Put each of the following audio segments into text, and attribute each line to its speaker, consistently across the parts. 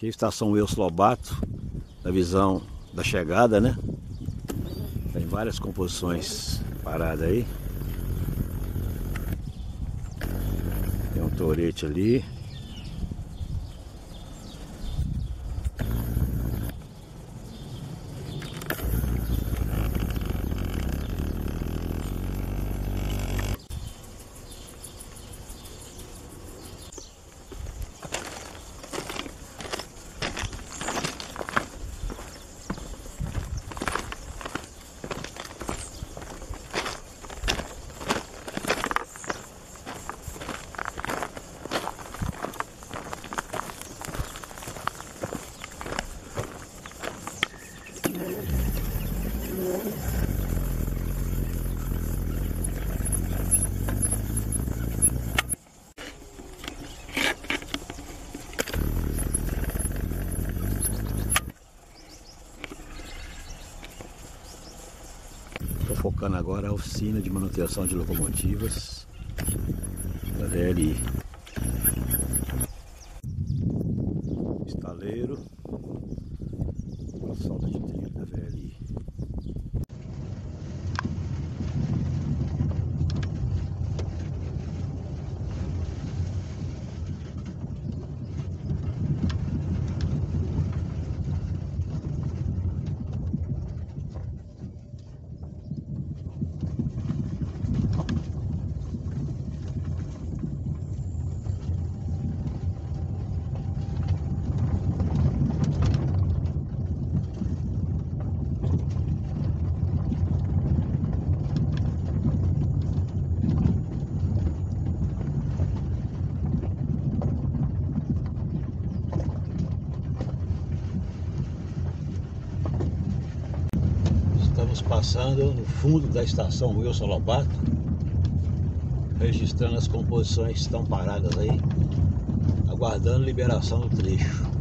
Speaker 1: Aqui a estação Wilson Lobato, na visão da chegada, né? Tem várias composições paradas aí. Tem um torete ali. Estou focando agora a oficina de manutenção de locomotivas da VLI. Estaleiro, solda de trilho da VLI. Estamos passando no fundo da estação Wilson Lobato, registrando as composições que estão paradas aí, aguardando liberação do trecho.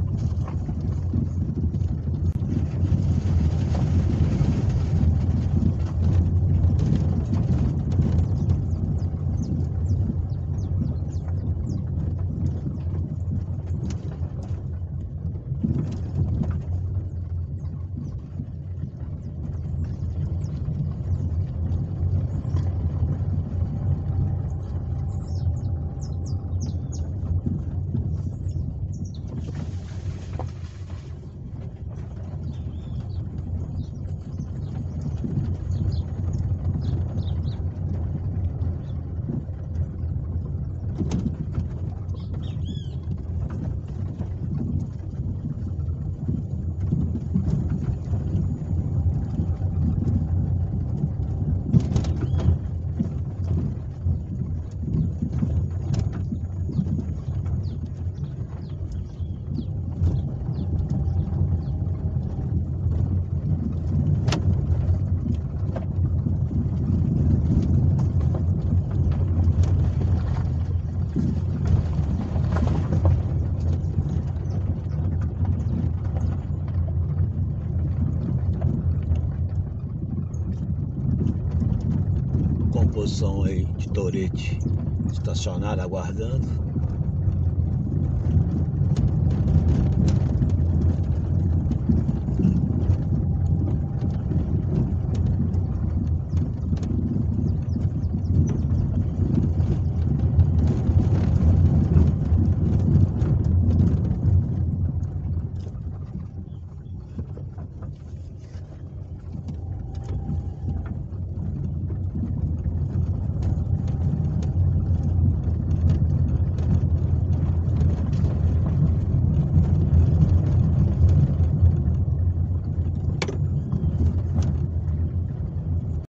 Speaker 1: Composição aí de Torete estacionada aguardando